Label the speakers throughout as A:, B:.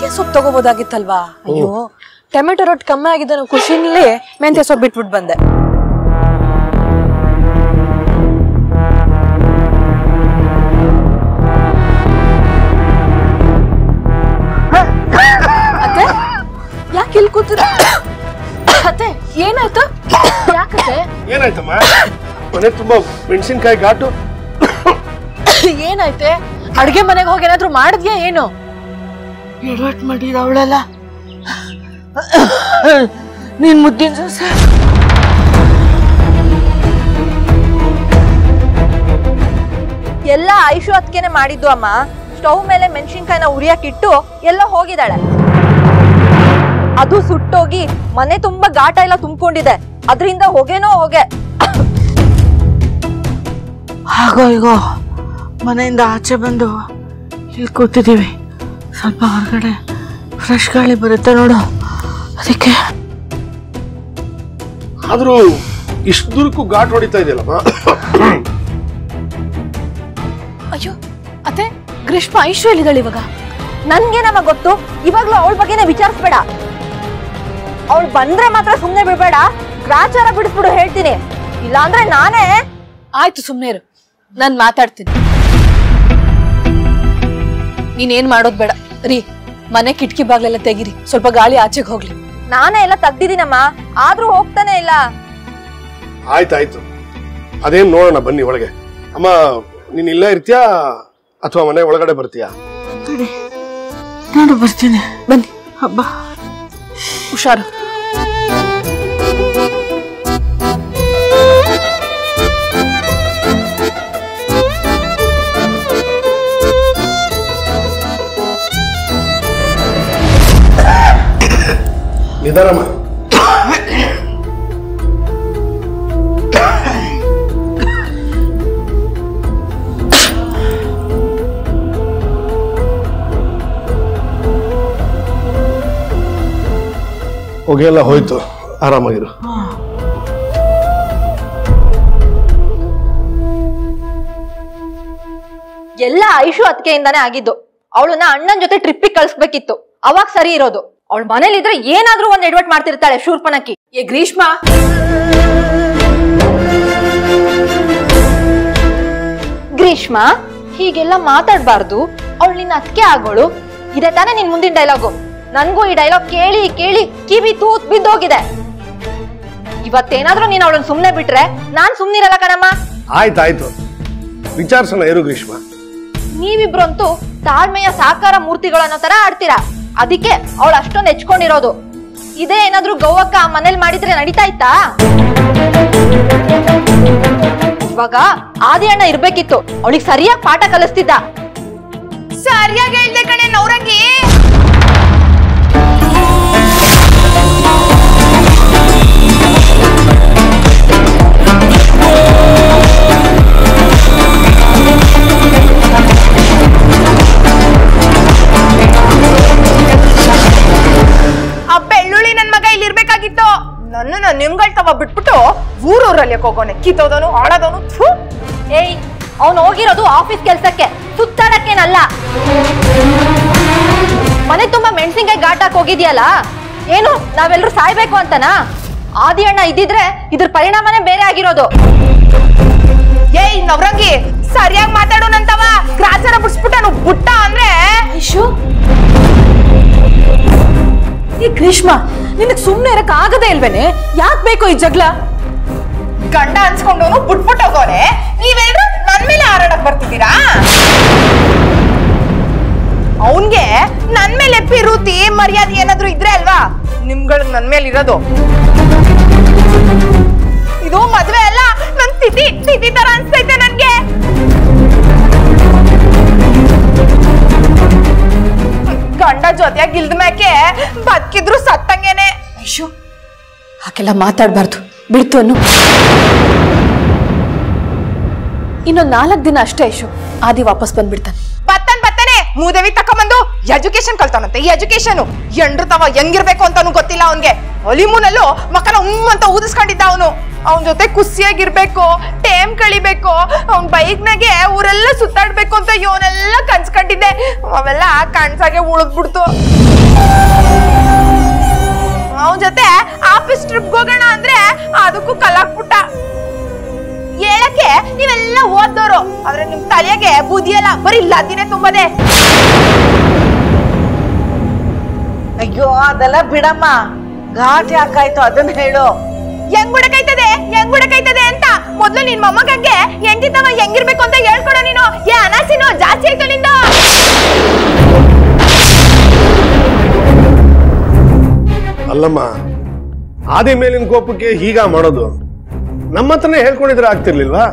A: ಮೆಂತ್ಯ ಸೊಪ್ಪು ತಗೋಬೋದಾಗಿತ್ತಲ್ವಾ? ಅಯ್ಯೋ ಟೊಮೆಟೊ ರೊಟ್ಟಿ ಕಮ್ಮಿ ಆಗಿದ್ದ ನಾವು ಖುಷಿನಲ್ಲಿ ಮೆಂತ್ಯ ಸೊಪ್ಪು ಬಿಟ್ಬಿಟ್ಟು ಬಂದೆ. ಅತ್ತೆ ಯಾಕೆ ಇಲ್ಲಿ ಕೂತಿರ ಅತ್ತೆ ಏನಾಯ್ತು? ಯಾಕತ್ತೆ?
B: ಏನಾಯ್ತಮ್ಮ? ಮನೆ ತುಂಬಾ ಮೆಣಸಿನ್ಕಾಯಿ ಘಾಟು.
A: ಏನಾಯ್ತೆ? ಅಡ್ಗೆ ಮನೆಗೆ ಹೋಗಿ ಏನಾದ್ರು ಮಾಡಿದ್ಯಾ ಏನು?
C: ಎಡವಟ್ ಮಾಡಿದ ಅವಳಲ್ಲ. ನೀನ್ ಮುದ್ದಿನ ಸೊಸೆ.
D: ಎಲ್ಲ ಆಯುಷು ಅದ್ಕೆನೆ ಮಾಡಿದ್ದು ಅಮ್ಮ. ಸ್ಟವ್ ಮೇಲೆ ಮೆಣಸಿನ್ಕಾಯಿನ ಉರಿಯಕ್ಕಿಟ್ಟು ಎಲ್ಲ ಹೋಗಿದ್ದಾಳೆ. ಅದು ಸುಟ್ಟೋಗಿ ಮನೆ ತುಂಬಾ ಘಾಟ ಎಲ್ಲ ತುಂಬಿಕೊಂಡಿದೆ. ಅದರಿಂದ ಹೊಗೆನೋ ಹೊಗೆ.
C: ಹಾಗೋ ಈಗೋ ಮನೆಯಿಂದ ಆಚೆ ಬಂದು ಇಲ್ಲಿ ಕೂತಿದ್ದೀವಿ. ಸ್ವಲ್ಪ ಹೊರಗಡೆ ಫ್ರೆಶ್ ಗಾಳಿ ಬರುತ್ತೆ ನೋಡು. ಅದಕ್ಕೆ
B: ಆದರೂ ಇಷ್ಟು ದೂರಕ್ಕೂ ಘಾಟ್ ಹೊಡಿತಾ ಇದೆಯಲ್ಲಮ್ಮ
A: ಅಯ್ಯೋ ಅತ್ತೆ ಗ್ರೀಷ್ಮ ಐಶು ಎಲ್ಲಿದ್ದಾಳೆ ಇವಾಗ.
D: ನನ್ಗೇನಮ್ಮ ಗೊತ್ತು? ಇವಾಗ್ಲೂ ಅವಳ ಬಗ್ಗೆನೇ ವಿಚಾರಿಸ್ಬೇಡ. ಅವಳು ಬಂದ್ರೆ ಮಾತ್ರ ಸುಮ್ಮನೆ ಬಿಡ್ಬೇಡ. ಗ್ರಾಚಾರ ಬಿಡಿಸ್ಬಿಡು ಹೇಳ್ತೀನಿ. ಇಲ್ಲಾಂದ್ರೆ ನಾನೇ
A: ಆಯ್ತು ಸುಮ್ಮನೆ ಇರು. ನಾನು ಮಾತಾಡ್ತೀನಿ. ನೀನೇನ್ ಮಾಡೋದ್ ಬೇಡ. ರೀ ಮನೆ ಕಿಟಕಿ ಬಾಗ್ಲೆಲ್ಲ ತೆಗಿರಿ. ಸ್ವಲ್ಪ ಗಾಳಿ ಆಚೆಗೆ ಹೋಗ್ಲಿ.
D: ನಾನೇ ಎಲ್ಲ ತೆಗ್ದಿದ್ದೀನಮ್ಮ. ಆದ್ರೂ ಹೋಗ್ತಾನೆ ಇಲ್ಲ.
B: ಆಯ್ತಾಯ್ತು. ಅದೇನ್ ನೋಡೋಣ ಬನ್ನಿ ಒಳಗೆ. ಅಮ್ಮ ನೀನ್ ಇಲ್ಲೇ ಇರ್ತೀಯಾ? ಅಥವಾ ಮನೆ ಒಳಗಡೆ ಬರ್ತೀಯಾ?
C: ನೋಡು ಬರ್ತೀನಿ.
A: ಬನ್ನಿ.
C: ಹಬ್ಬ.
A: ಹುಷಾರು.
B: ನಿಧಾನಮ್ಮ ಹೊಗೆ ಎಲ್ಲ ಹೋಯ್ತು. ಆರಾಮಾಗಿರು.
D: ಎಲ್ಲ ಐಶು ಅತ್ಕೆಯಿಂದಾನೇ ಆಗಿದ್ದು. ಅವಳನ್ನ ಅಣ್ಣನ್ ಜೊತೆ ಟ್ರಿಪ್ಪಿಗೆ ಕಳ್ಸ್ಬೇಕಿತ್ತು. ಅವಾಗ ಸರಿ ಇರೋದು. ಅವಳ ಮನೇಲಿದ್ರೆ ಏನಾದ್ರೂ ಒಂದ್ ಎಡ್ವರ್ಟ್ ಮಾಡ್ತಿರ್ತಾಳೆ ಶೂರ್ಪನಕ್ಕಿ.
A: ಏ ಗ್ರೀಷ್ಮ!
D: ಗ್ರೀಷ್ಮ ಹೀಗೆಲ್ಲ ಮಾತಾಡ್ಬಾರ್ದು. ಅವಳು ನಿನ್ನ ಅತ್ಕೆ ಆಗೋಳು. ಇದೆ ತಾನೇ ನಿನ್ ಮುಂದಿನ ಡೈಲಾಗು ನನ್ಗೂ ಈ ಡೈಲಾಗ್ ಕೇಳಿ ಕೇಳಿ ಕಿವಿ ತೂತ್ ಬಿದ್ದೋಗಿದೆ. ಇವತ್ತೇನಾದ್ರೂ ನೀನ್ ಅವಳನ್ನ ಸುಮ್ನೆ ಬಿಟ್ರೆ ನಾನ್ ಸುಮ್ನಿರಲ್ಲ ಕಣಮ್ಮ.
B: ಆಯ್ತಾಯ್ತು. ವಿಚಾರಿಸೋಣ ಇರು ಗ್ರೀಷ್ಮ.
D: ನೀವಿಬ್ರಂತೂ ತಾಳ್ಮೆಯ ಸಾಕಾರ ಮೂರ್ತಿಗಳನ್ನೋ ತರ ಆಡ್ತೀರಾ? ಅದಕ್ಕೆ ಅವಳು ಅಷ್ಟೊಂದು ಹೆಚ್ಕೊಂಡಿರೋದು. ಇದೇ ಏನಾದ್ರೂ ಗೌವಕ್ಕ ಮನೇಲಿ ಮಾಡಿದ್ರೆ ನಡೀತಾ ಇತ್ತಾ? ಇವಾಗ ಆದಿ ಅಣ್ಣ ಇರ್ಬೇಕಿತ್ತು. ಅವಳಿಗೆ ಸರಿಯಾಗಿ ಪಾಠ ಕಲಿಸ್ತಿದ್ದ.
E: ಸರಿಯಾಗಿ ಹೇಳ್ದೆ ಕಣೆ ನೌರಂಗಿ ಊರೂರಲ್ಲಿ ಹೋಗೋನೆ ಕಿತ್ತೋದನು ಆಡೋದನು
D: ಏಯ್, ಅವನು ಹೋಗಿರೋದು ಆಫೀಸ್ ಕೆಲ್ಸಕ್ಕೆ. ಸುತ್ತಾಡಕ್ಕೇನಲ್ಲ. ಮನೆ ತುಂಬಾ ಮೆಣಸಿನ್ಕಾಯಿ ಘಾಟಾಕ್ ಹೋಗಿದ್ಯಲ್ಲ? ಏನು ನಾವೆಲ್ಲರೂ ಸಾಯ್ಬೇಕು ಅಂತನಾ? ಆದಿ ಅಣ್ಣ ಇದ್ದಿದ್ರೆ ಇದ್ರ ಪರಿಣಾಮನೇ ಬೇರೆ ಆಗಿರೋದು.
E: ಏಯ್, ನವ್ರಂಗಿ, ಸರಿಯಾಗಿ ಮಾತಾಡೋನಂತವ ಗ್ರಾಚಾರ ಬಿಡ್ಸ್ಬಿಟ್ಟನು. ಬುಟ್ಟ ಅಂದ್ರೆ?
A: ಇಶು ಈ ನಿನಗ್ ಸುಮ್ನೆ ಇರಕ್ ಆಗದೇ ಇಲ್ವೇನೆ? ಯಾಕ್ ಬೇಕು ಈ ಜಗಳ?
E: ಗಂಡ ಅನ್ಸ್ಕೊಂಡವನು ಬಿಟ್ಬಿಟ್ಟು ಹೋಗೋನೆ ನೀವೆಲ್ರು ನನ್ ಮೇಲೆ ಹಾರಾಡಕ್ ಬರ್ತಿದ್ದೀರಾ? ಅವನ್ಗೆ ನನ್ ಮೇಲೆ ಪಿರುತಿ ಮರ್ಯಾದೆ ಏನಾದ್ರೂ ಇದ್ರೆ ಅಲ್ವಾ? ನಿಮ್ಗಳು ನನ್ ಮೇಲೆ ಇರೋದು. ಇದು ಮದ್ವೆ ಅಲ್ಲ, ನನ್ ತಿಥಿ ತಿಥಿ ತರ ಅನ್ಸ್ತೈತೆ ನನ್ಗೆ. ಗಂಡ ಜೊತೆಯಾಗಿ ಇಲ್ದ ಮ್ಯಾಕೆ ಬದುಕಿದ್ರು ಸತ್ತಂಗೇನೆ.
A: ಐಶು ಆಕೆಲ್ಲ ಮಾತಾಡ್ಬಾರ್ದು. ಬಿಡ್ತು ಅನ್ನು. ಇನ್ನೊಂದ್ ನಾಲ್ಕು ದಿನ ಅಷ್ಟೇ ಐಶು ಆದಿ ವಾಪಸ್ ಬಂದ್ಬಿಡ್ತಾನೆ.
E: ಬತ್ತನ್ ಬತ್ತನೆ, ಮೂದೇವಿ ತಕೊಂಬಂದು ಎಜುಕೇಶನ್ ಕಲ್ತಾನಂತೆ ಈ ಎಜುಕೇಶನ್ ಎಂಡ್ರು ತವ ಹೆಂಗಿರ್ಬೇಕು ಅಂತಾನು ಗೊತ್ತಿಲ್ಲ ಅವನ್ಗೆ. ಒಲಿಮೂನಲ್ಲೂ ಮಕ್ಕಳ ಉಮ್ ಅಂತ ಊದಿಸ್ಕೊಂಡಿದ್ದ ಅವನು. ಅವನ ಜೊತೆ ಖುಷಿಯಾಗಿರ್ಬೇಕು ಟೇಮ್ ಕಳಿಬೇಕು, ಅವ್ನ ಬೈಕ್ನಾಗೆ ಊರೆಲ್ಲ ಸುತ್ತಾಡ್ಬೇಕು ಅಂತ ಇವನೆಲ್ಲ ಕನ್ಸ್ಕೊಂಡಿದ್ದೆ. ಅವೆಲ್ಲ ಕಣ್ಸಾಗೆ ಉಳಿದ್ಬಿಡ್ತು. ಅವನ ಜೊತೆ ಆಫೀಸ್ ಟ್ರಿಪ್ ಹೋಗೋಣ ಅಂದ್ರೆ ಅದಕ್ಕೂ ಕಲ್ಲಾಕ್ಬಿಟ್ಟ ಹೇಳಕ್ಕೆ ನೀವೆಲ್ಲ ಓದ್ದೋರು. ಆದ್ರೆ ನಿಮ್ ತಲೆಗೆ ಬುದಿಯಲ್ಲ ಬರೀ ಲದ್ದಿನೇ ತುಂಬದೆ.
C: ಅಯ್ಯೋ ಅದೆಲ್ಲ ಬಿಡಮ್ಮ. ಘಾಟ್ ಯಾಕಾಯ್ತು ಅದನ್ನ ಹೇಳು.
E: ಹೆಂಗ್ ಬಿಡಕೈತದೆ ಹೆಂಗ್ ಬಿಡಕೈತದೆ ಅಂತ ಮೊದ್ಲು ನಿನ್ ಮೊಮ್ಮಗಂಗೆ ಹೆಂಗಿದ್ದವ ಹೆಂಗಿರ್ಬೇಕು ಅಂತ ಹೇಳ್ಕೊಡೋ ನೀನು. ಏ ಅನಾಸಿನೋ ಜಾಸ್ತಿ ಆಯ್ತು ನಿಂದು.
B: ಅಲ್ಲಮ್ಮ ಆದಿ ಮೇಲಿನ ಕೋಪಕ್ಕೆ ಹೀಗ ಮಾಡೋದು. ನಮ್ಮ ಹತ್ರನೇ ಹೇಳ್ಕೊಂಡಿದ್ರೆ ಆಗ್ತಿರ್ಲಿಲ್ವಾ?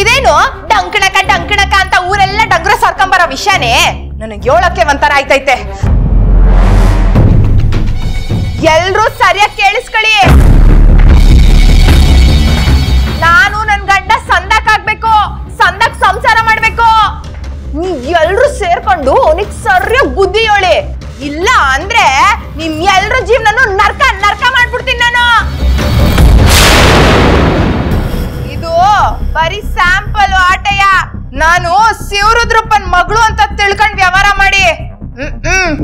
E: ಇದೇನು? ಡಂಕಣಕ ಡಂಕಣಕ ಅಂತ ಊರೆಲ್ಲ ಡಂಗ್ರ ಸರ್ಕೊಂಬರೋ ವಿಷಯನೇ? ನನಗೆ ಹೇಳಕ್ಕೆ ಒಂಥರ ಆಯ್ತೈತೆ. ಎಲ್ರೂ ಸರಿಯಾಗಿ ಕೇಳಿಸ್ಕೊಳ್ಳಿ. ನಾನು ನನ್ ಗಂಡ ಸಂದಕ್ ಆಗ್ಬೇಕು, ಸಂದಕ್ ಸಂಸಾರ ಮಾಡ್ಬೇಕು. ಎಲ್ರೂ ಸೇರ್ಕೊಂಡು ಅವನಿಗೆ ಸರಿಯಾಗಿ ಬುದ್ಧಿ ಹೇಳಿ. ಇಲ್ಲ ಅಂದ್ರೆ ನಿಮ್ ಎಲ್ರ ಜೀವನನು ನರ್ಕ ನರ್ಕ ಮಾಡ್ಬಿಡ್ತೀನಿ ನಾನು. ಇದು ಬರೀ ಸ್ಯಾಂಪಲ್ ಆಟಯ. ನಾನು ಶಿವರುದ್ರಪ್ಪನ್ ಮಗಳು ಅಂತ ತಿಳ್ಕೊಂಡ್ ವ್ಯವಹಾರ ಮಾಡಿ. ಹ್ಮ್ ಹ್ಮ್.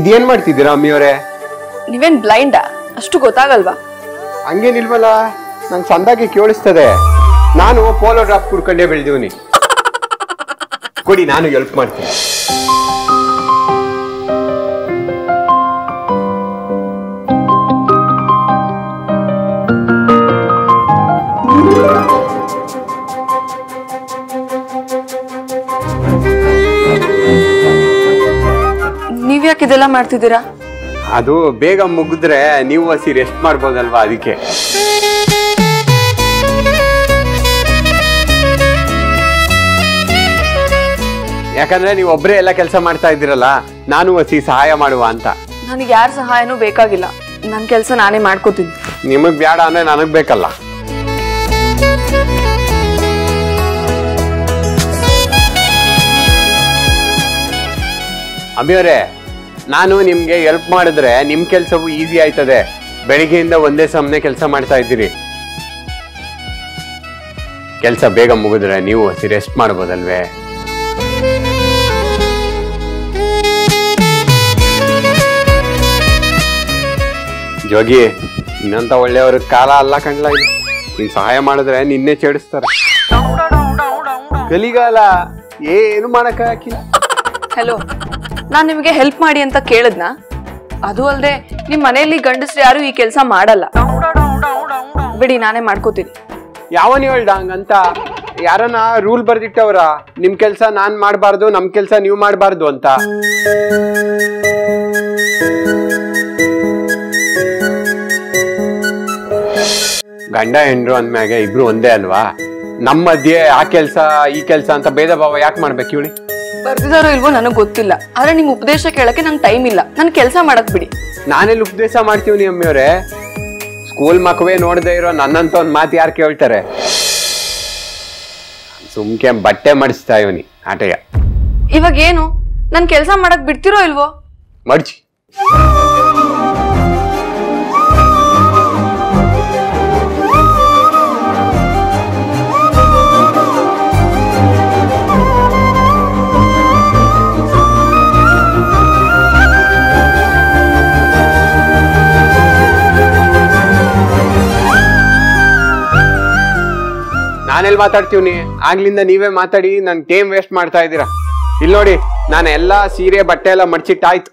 F: ಇದೇನ್ ಮಾಡ್ತಿದ್ದೀರಾ ಅಮ್ಮಿಯವರೇ
A: ನೀವೇನ್ ಬ್ಲೈಂಡಾ ಅಷ್ಟು ಗೊತ್ತಾಗಲ್ವಾ?
F: ಹಂಗೇನಿಲ್ವಲ್ಲ ನಂಗೆ ಸಂದಾಗಿ ಕೇಳಿಸ್ತದೆ. ನಾನು ಪೋಲೋ ಡ್ರಾಪ್ ಕುಡ್ಕೊಂಡೇ ಬೆಳೆದಿವ್ನಿ. ಕೊಡಿ ನಾನು ಹೆಲ್ಪ್ ಮಾಡ್ತೀನಿ.
A: ಮಾಡ್ತಿದ್ದೀರಾ?
F: ಅದು ಬೇಗ ಮುಗಿದ್ರೆ ನೀವು ಹಸಿ ರೆಸ್ಟ್ ಮಾಡ್ಬೋದಲ್ವಾ ಅದಕ್ಕೆ. ಯಾಕಂದ್ರೆ ನೀವು ಒಬ್ಬರೇ ಎಲ್ಲ ಕೆಲಸ ಮಾಡ್ತಾ ಇದ್ದೀರಲ್ಲ ನಾನು ಹಸಿ ಸಹಾಯ ಮಾಡುವ ಅಂತ.
A: ನನಗೆ ಯಾರ ಸಹಾಯನೂ ಬೇಕಾಗಿಲ್ಲ. ನನ್ನ ಕೆಲಸ ನಾನೇ ಮಾಡ್ಕೋತೀನಿ.
F: ನಿಮಗ್ ಬೇಡ ಅಂದ್ರೆ ನನಗ್ ಬೇಕಲ್ಲ. ಅಭಿಯವರೇ ನಾನು ನಿಮ್ಗೆ ಹೆಲ್ಪ್ ಮಾಡಿದ್ರೆ ನಿಮ್ ಕೆಲ್ಸವು ಈಸಿ ಆಯ್ತದೆ. ಬೆಳಿಗ್ಗೆಯಿಂದ ಒಂದೇ ಸಮನೆ ಕೆಲಸ ಮಾಡ್ತಾ ಇದ್ದೀರಿ. ಕೆಲಸ ಬೇಗ ಮುಗಿದ್ರೆ ನೀವು ಹಸಿ ರೆಸ್ಟ್ ಮಾಡ್ಬೋದಲ್ವೇ? ಜೋಗಿ ಇನ್ನಂತ ಒಳ್ಳೆಯವ್ರ ಕಾಲ ಅಲ್ಲ ಕಂಡ್ಲ ಇದು. ನೀನ್ ಸಹಾಯ ಮಾಡಿದ್ರೆ ನಿನ್ನೆ ಚೇಡಿಸ್ತಾರೆ ಕಲಿಗಾಲ ಏನು ಮಾಡಕ್ಕಾಗಿಲ್ಲ
A: ಹಲೋ ನಾನು ನಿಮಗೆ ಹೆಲ್ಪ್ ಮಾಡಿ ಅಂತ ಕೇಳಿದ್ನಾ? ಅದು ಅಲ್ಲದೆ ನಿಮ್ಮ ಮನೆಯಲ್ಲಿ ಗಂಡಸ್ರು ಯಾರು ಈ ಕೆಲಸ ಮಾಡಲ್ಲ. ಬಿಡಿ, ನಾನೇ ಮಾಡ್ಕೋತೀನಿ.
F: ಯಾವನ್ ಹೇಳ್ದ ಹಂಗಂತ? ಯಾರನ್ನ ರೂಲ್ ಬರ್ದಿಟ್ಟವ್ರ? ನಿಮ್ ಕೆಲ್ಸ ನಾನ್ ಮಾಡಬಾರ್ದು, ನಮ್ ಕೆಲ್ಸ ನೀವ್ ಮಾಡಬಾರ್ದು ಅಂತ. ಗಂಡ, ಹೆಂಡ್ರು ಅಂದ್ಮ್ಯಾಗೆ ಇಬ್ರು ಒಂದೇ ಅಲ್ವಾ? ನಮ್ಮ ಮಧ್ಯೆ ಆ ಕೆಲ್ಸ, ಈ ಕೆಲ್ಸ ಅಂತ ಭೇದ ಭಾವ ಯಾಕೆ ಮಾಡ್ಬೇಕು ಇವಳಿ?
A: ಬರ್ದಿದಾರೋ ಇಲ್ವೋ ನನಗೆ ಗೊತ್ತಿಲ್ಲ. ಆದ್ರೆ ನಿಮ್ ಉಪದೇಶ ಕೇಳಕ್ಕೆ ನಂಗೆ ಟೈಮ್ ಇಲ್ಲ. ನನ್ ಕೆಲಸ ಮಾಡಕ್ ಬಿಡಿ.
F: ನಾನೆಲ್ಲಿ ಉಪದೇಶ ಮಾಡ್ತೀವಿ ಅಮ್ಮಿಯವ್ರೆ? ಸ್ಕೂಲ್ ಮಕ್ಕವೇ ನೋಡದೆ ಇರೋ ನನ್ನಂತ ಒಂದ್ ಮಾತು ಯಾರು ಕೇಳ್ತಾರೆ? ಸುಮ್ಕೆ ಬಟ್ಟೆ ಮಡಿಸ್ತಾ ಇವನಿ ಆಟಯ್ಯ
A: ಇವಾಗ ಏನು ನನ್ ಕೆಲಸ ಮಾಡಕ್ ಬಿಡ್ತಿರೋ ಇಲ್ವೋ?
F: ಮಡ್ಚಿ. ನಾನೆಲ್ಲಿ ಮಾತಾಡ್ತೀವಿ ಆಗ್ಲಿಂದ ನೀವೇ ಮಾತಾಡಿ, ನನ್ ಟೈಮ್ ವೇಸ್ಟ್ ಮಾಡ್ತಾ ಇದ್ದೀರಾ. ಇಲ್ಲಿ ನೋಡಿ ನಾನು ಎಲ್ಲಾ ಸೀರೆ, ಬಟ್ಟೆ ಎಲ್ಲ ಮಡ್ಚಿಟ್ಟಾಯ್ತು.